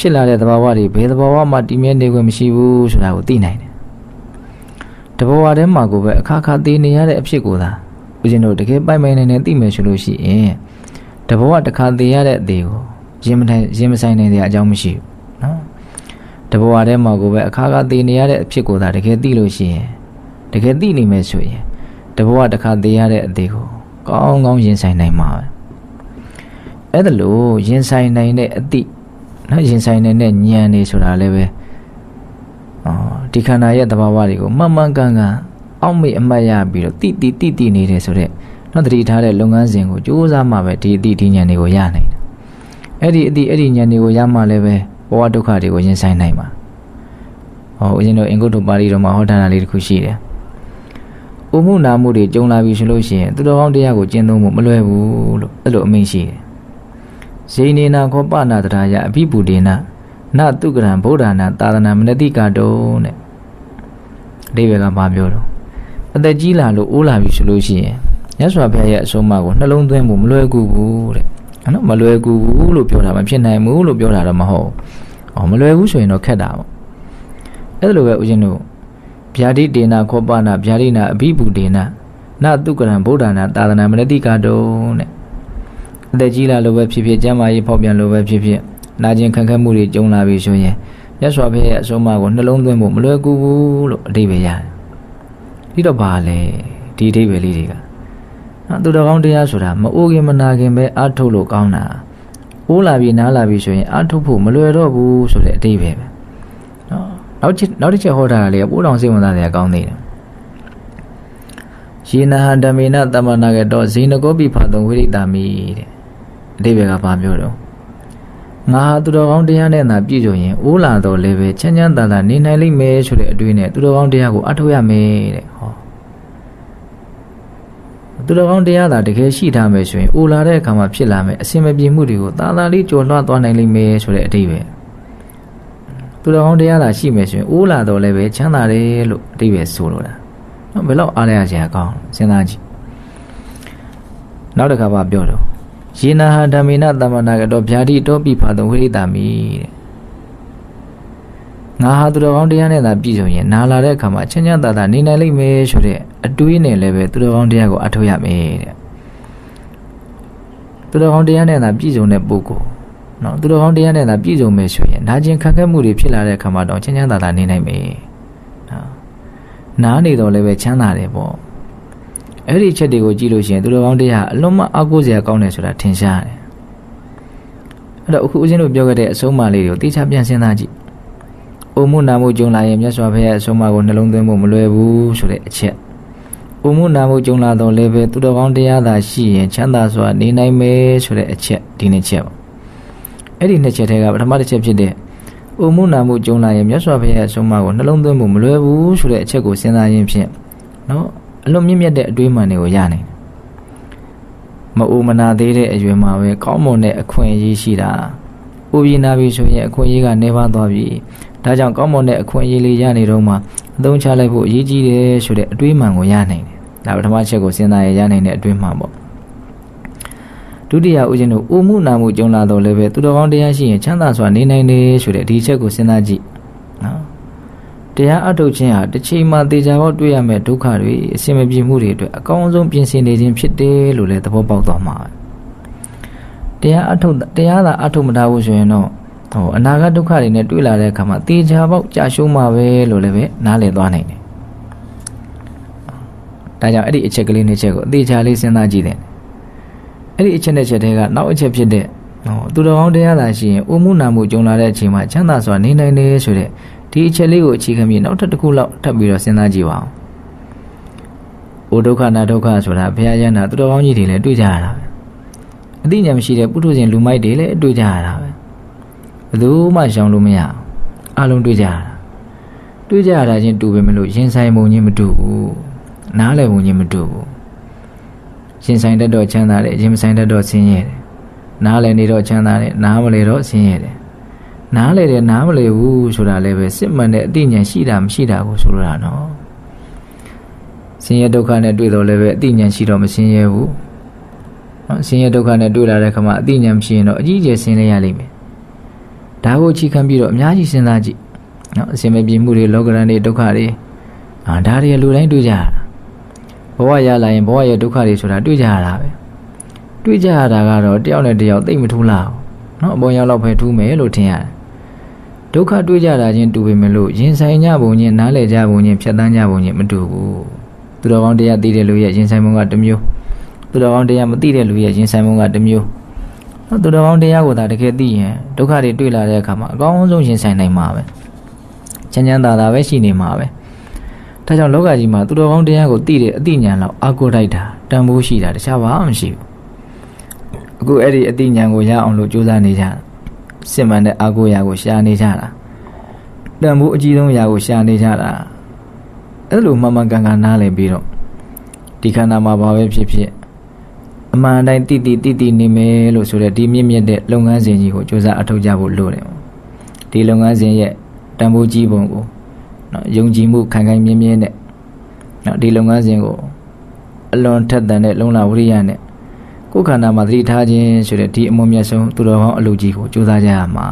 ဖြစ်လာတဲ့သဘာဝတွေဘယ်သဘာဝမှတည်မြဲနေခွင့်မရှိဘူးဆိုတာကိုသိနိုင်တယ်တဘောဝထဲမှာကိုပဲအခါခါသိနေရတဲ့အဖြစ်ကိုသာဦးဇင်းတို့တကယ်ပိုင်ပိုင်နေနေသိမယ်ဆိုလို့ရှိရင်တဘောဝတစ်ခါသိရတဲ့အသေးကိုရင်မထိုင်ရင်မဆိုင်နေတဲ့အကြောင်းမရှိဘူးနော်တဘောဝထဲမှာကိုပဲအခါခါသိနေရတဲ့အဖြစ်ကိုသာတကယ်သိလို့ရှိရင်တကယ်သိနေမယ်ဆိုရင်တဘောဝတစ်ခါသိရတဲ့အသေးကိုကောင်းကောင်းရင်ဆိုင်နိုင်မှာပဲအဲ့ဒါလို့ရင်ဆိုင်နိုင်တဲ့အသည့် နော်ရင်ဆိုင်နေတဲ့ဉာဏ်နေဆိုတာလည်းပဲအော်ဒီခန္ဓာရဲ့သဘာဝတွေကိုမှန်မှန်ကန်ကန်အောက်မေ့အမှတ်ရပြီးတော့တိတိတိတိနေတယ်ဆိုတော့နော်တတိထားတဲ့လုပ်ငန်းစဉ်ကိုကြိုးစားမှပဲဒီအတိဒီဉာဏ်တွေကိုရနိုင်တယ်အဲ့ဒီအတိအဲ့ဒီဉာဏ်တွေကိုရမှလည်းပဲဘဝဒုက္ခတွေကိုရင်ဆိုင်နိုင်မှာဟောဦးဇင်းတို့အင်္ဂုတ္တပါဠိတော်မှာဟောထားတာလေးတစ်ခုရှိတယ်ဥမှုနာမှုတွေကြုံလာပြီဆိုလို့ရှိရင်သူတော်ကောင်းတရားကိုကျင့်သုံးဖို့မလွယ်ဘူးလို့အဲ့လိုအမိန့်ရှိတယ် ဇိနေနာခောပနာတရာယအဘိပုဒေနနတုကရံဗုဒ္ဓနာသာသနာမနတိကတုံးတဲ့အဓိပ္ပာယ်ကဘာပြောတော့အသက်ကြီးလာလို့အိုးလာပြီဆိုလို့ရှိရင်မြတ်စွာဘုရားရဲ့အဆုံးအမကိုနှလုံးသွင်းဖို့မလွယ်ကူဘူးတဲ့နော်မလွယ်ကူဘူးလို့ပြောတာမဖြစ်နိုင်ဘူးလို့ပြောတာတော့မဟုတ်။အော်မလွယ်ဘူးဆိုရင်တော့ခက်တာပေါ့။အဲ့ဒါလိုပဲဦးဇင်းတို့ဗျာတိတေနာခောပနာဗျာတိနာအဘိပုဒေနနတုကရံဗုဒ္ဓနာသာသနာမနတိကတုံးတဲ့ အသက်ကြီးလာလို့ပဲဖြစ်ဖြစ်ကျမ်းမာရေးဖောက်ပြန်လို့ပဲဖြစ်ဖြစ်နာကျင်ခံခက်မှုတွေကြုံလာပြီဆိုရင်မြတ်စွာဘုရားရဲ့အဆုံးအမကိုနှလုံးသွင်းဖို့မလွယ်ကူဘူးလို့အဓိပ္ပာယ်ရတယ်။ဒီတော့ဘာလဲဒီအဓိပ္ပာယ်လေးတွေကနော်သူတော်ကောင်းတရားဆိုတာမအိုးခင်မနာခင်ပဲအထုတ်လို့ကောင်းတာ။အိုးလာပြီနားလာပြီဆိုရင်အထုတ်ဖို့မလွယ်တော့ဘူးဆိုတဲ့အဓိပ္ပာယ်ပဲ။နော်နောက်ချက်နောက်တစ်ချက်ဟောတာလေပိုးတော်စိတ်ဝင်စားတယ်ကောင်းသေးတယ်။ယေနဟဓမေနတမ္မနာကတော့ဇိနကောပိဖာတုံဝိရိတာမိတဲ့ အဓိပ္ပာယ်ကဘာပြောတော့ငါဟာသူတော်ကောင်းတရားနဲ့သာပြည့်စုံရင်အိုးလာတော့လည်းပဲချမ်းချမ်းသာသာနေနိုင်လိမ့်မယ်ဆိုတဲ့အတွေ့နဲ့သူတော်ကောင်းတရားကိုအထောက်ရမယ်တဲ့ဟောသူတော်ကောင်းတရားသာတကယ်ရှိထားမယ်ဆိုရင်အိုလာတဲ့အခါမှာဖြစ်လာမယ်အစင်မပြေမှုတွေကိုသာသာလေးကြော်လွှတ်သွားနိုင်လိမ့်မယ်ဆိုတဲ့အတိပဲသူတော်ကောင်းတရားသာရှိမယ်ဆိုရင်အိုးလာတော့လည်းပဲချမ်းသာတယ်လို့အတိပဲဆိုလိုတာနော်ဘယ်တော့အားရစရာကောင်းစဉ်းစားကြည့်နောက်တစ်ခါပါပြောတော့ ယေနာဟာဓမ္မေနသမ္မနာကတော့ဗျာတိတောပိဖာတုံဝိရိတာမိတဲ့ငါဟာသူတော်ကောင်းတရားနဲ့သာပြည့်စုံရင်နာလာတဲ့အခါမှာချမ်းချမ်းသာသာနေနိုင်လိမ့်မယ်ဆိုတဲ့အတွေးနဲ့လည်းပဲသူတော်ကောင်းတရားကိုအထောက်ရမယ်တဲ့သူတော်ကောင်းတရားနဲ့သာပြည့်စုံတဲ့ပုဂ္ဂိုလ်နော်သူတော်ကောင်းတရားနဲ့သာပြည့်စုံမယ်ဆိုရင်နာကျင်ခံခဲ့မှုတွေဖြစ်လာတဲ့အခါမှာတော့ချမ်းချမ်းသာသာနေနိုင်မယ်နော်နားနေတော့လည်းပဲချမ်းသာတယ်ပေါ့ အဲ့ဒီချက်တွေကိုကြည့်လို့ရှိရင်သူတော်ကောင်းတရားအလုံးမအကူစရာကောင်းတယ်ဆိုတာထင်ရှားတယ်အဲ့တော့အခုဦးဇင်းတို့ပြောခဲ့တဲ့အဆုံးအမလေးတွေကိုတေချာပြန်စဉ်းစားကြည့်။အိုမှုနာမှုကြုံလာရင်မြတ်စွာဘုရားအဆုံးအမကိုနှလုံးသွင်းဖို့မလွယ်ဘူးဆိုတဲ့အချက်ဥမှုနာမှုကြုံလာတော့လည်းပဲသူတော်ကောင်းတရားသာရှိရင်ချမ်းသာစွာနေနိုင်မယ်ဆိုတဲ့အချက်ဒီနှစ်ချက်ပါအဲ့ဒီနှစ်ချက်ထဲကပထမတစ်ချက်ဖြစ်တဲ့ဥမှုနာမှုကြုံလာရင်မြတ်စွာဘုရားအဆုံးအမကိုနှလုံးသွင်းဖို့မလွယ်ဘူးဆိုတဲ့အချက်ကိုစဉ်းစားရင်းဖြင့်နော် အလွန်မြင့်မြတ်တဲ့အတွေးမှန်တွေကိုရနိုင်တယ်မအူမနာသေးတဲ့အရွယ်မှာပဲကောင်းမွန်တဲ့အခွင့်အရေးရှိတာဥပ္ပိနာပြီဆိုရင်အခွင့်အရေးကနေပါသွားပြီဒါကြောင့်ကောင်းမွန်တဲ့အခွင့်အရေးလေးရနေတော့မှအသုံးချလိုက်ဖို့အရေးကြီးတယ်ဆိုတဲ့အတွေးမှန်ကိုရနိုင်တယ်ဒါပထမချက်ကိုစဉ်းစားရရနိုင်တဲ့အတွေးမှန်ပေါ့ဒုတိယဦးဇင်းတို့ဥမှုနာမှုကြုံလာတော့လည်းပဲသူတော်ကောင်းတရားရှိရင်ချမ်းသာစွာနေနိုင်တယ်ဆိုတဲ့ဒီချက်ကိုစဉ်းစားကြည့်နော် တရားအထုတ်ခြင်းဟာတစ်ချိန်မှာတေချာပေါက်တွေ့ရမယ့်ဒုက္ခတွေအစင်မပြေမှုတွေအတွက်အကောင်းဆုံးပြင်ဆင်နေခြင်းဖြစ်တယ်လို့လည်းသဘောပေါက်သွားမှာတရားအထုတ်တရားသာအထုတ်မထားဘူးဆိုရင်တော့ဟိုအနာဂတ်ဒုက္ခတွေနဲ့တွေ့လာတဲ့အခါမှာတေချာပေါက်ကြာရှုံးမှာပဲလို့လည်းပဲနားလည်သွားနိုင်တယ်ဒါကြောင့်အဲ့ဒီအချက်ကလေးနှစ်ချက်ကိုအသေးချာလေးစဉ်းစားကြည့်တယ်အဲ့ဒီအချက်နဲ့ချက်တွေကနောက်အချက်ဖြစ်တဲ့ဟောသူတော်ကောင်းတရားသာရှိရင်ဥမှုနာမှုကြုံလာတဲ့အချိန်မှာချမ်းသာစွာနေနိုင်တယ်ဆိုတဲ့ ဒီအချက်လေးကိုအခြေခံပြီးနောက်ထပ်တစ်ခုလောက်ထပ်ပြီးတော့စဉ်းစားကြည့်ပါဦး။အိုဒုက္ခနာဒုက္ခဆိုတာဘုရားရဟန္တာသူတော်ကောင်းကြီးတွေလည်းတွေ့ကြရတာပဲ။အသိဉာဏ်မရှိတဲ့ပုထုဇဉ်လူမိုက်တွေလည်းတွေ့ကြရတာပဲ။ဘယ်သူမှရှောင်လို့မရအောင်။အလုံးတွေ့ကြရတာ။တွေ့ကြရတာချင်းတူပဲမလို့ရင်ဆိုင်မှုချင်းမတူဘူး။နားလည်မှုချင်းမတူဘူး။ရင်ဆိုင်တတ်တော့ချမ်းသာတယ်ရင်မဆိုင်တတ်တော့ဆင်းရဲတယ်။နားလည်နေတော့ချမ်းသာတယ်နားမလည်တော့ဆင်းရဲတယ် နားလေတယ်နားမလေဘူးဆိုတာလည်းပဲစစ်မှန်တဲ့အသိဉာဏ်ရှိတာမရှိတာကိုဆိုလိုတာနော်ဆင်းရဲဒုက္ခနဲ့တွေ့တော့လည်းပဲအသိဉာဏ်ရှိတော့မဆင်းရဲဘူးနော်ဆင်းရဲဒုက္ခနဲ့တွေ့လာတဲ့ခါမှာအသိဉာဏ်မရှိရင်တော့အကြီးအကျယ်ဆင်းလဲရလိမ့်မယ်ဒါကိုချီခံပြီးတော့အများကြီးစဉ်းစားကြည့်နော်အစင်မပြေမှုတွေလောကရန်တွေဒုက္ခတွေအာဒါတွေလူတိုင်းတွေ့ကြရတာဘဝရလာရင်ဘဝရဲ့ဒုက္ခတွေဆိုတာတွေ့ကြရတာပဲတွေ့ကြရတာကတော့တယောက်နဲ့တယောက်သိမထူးလားနော်အပေါ်ရောက်တော့ပဲထူးမယ်လို့ထင်ရတယ် ဒုက္ခတွေ့ကြတာချင်းတူပေမဲ့လို့ရင်ဆိုင်ကြပုံချင်းနားလည်ကြပုံချင်းဖြတ်တန်းကြပုံချင်းမတူဘူးသူတော်ကောင်းတရားသိတဲ့လူရဲ့ရင်ဆိုင်ပုံကတစ်မျိုးသူတော်ကောင်းတရားမသိတဲ့လူရဲ့ရင်ဆိုင်ပုံကတစ်မျိုးသူတော်ကောင်းတရားကိုသာတကယ်သိရင်ဒုက္ခတွေတွေ့လာတဲ့အခါမှာအကောင်းဆုံးရင်ဆိုင်နိုင်မှာပဲချမ်းချမ်းသာသာပဲရှိနေမှာပဲဒါကြောင့်လောကကြီးမှာသူတော်ကောင်းတရားကိုသိတဲ့အသိဉာဏ်လောက်အာကိုတိုက်တာတန်ဖိုးရှိတာတခြားဘာမှမရှိဘူးအခုအဲ့ဒီအသိဉာဏ်ကိုရအောင်လို့ကြိုးစားနေကြတာ စစ်မှန်တဲ့အာကိုရာကိုရှာနေကြတာတန်ဖိုးအကြီးဆုံးရာကိုရှာနေကြတာအဲ့လိုမှန်မှန်ကန်ကန်နားလည်ပြီးတော့ဒီခန္ဓာမှာဘာပဲဖြစ်ဖြစ်အမှန်တိုင်းတိတိတိတိနေမယ်လို့ဆိုတဲ့ဒီမြင့်မြတ်တဲ့လုပ်ငန်းစဉ်ကြီးကိုစ조사အထောက်ကြဖို့လိုတယ်ဒီလုပ်ငန်းစဉ်ရဲ့တန်ဖိုးကြီးပုံကိုနော်ယုံကြည်မှုခိုင်ခိုင်မြဲမြဲနဲ့နော်ဒီလုပ်ငန်းစဉ်ကိုအလွန်ထက်သန်တဲ့လုံလဝရိယနဲ့ ကိုယ်ခန္ဓာမှာသတိထားခြင်းဆိုတဲ့ဒီအမွန်မြတ်ဆုံးသူတော်ကောင်းအလုပ်ကြီးကိုစူးစမ်းကြရမှာ